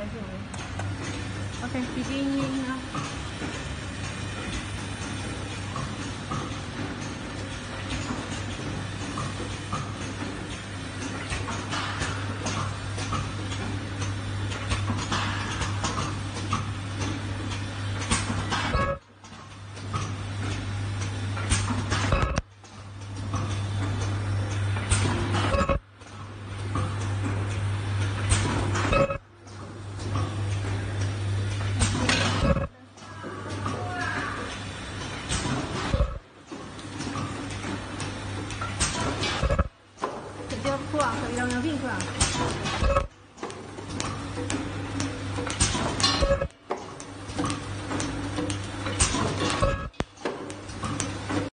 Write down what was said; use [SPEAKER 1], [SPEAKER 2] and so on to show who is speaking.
[SPEAKER 1] 才是我。OK，比比要哭啊，要要病哭啊。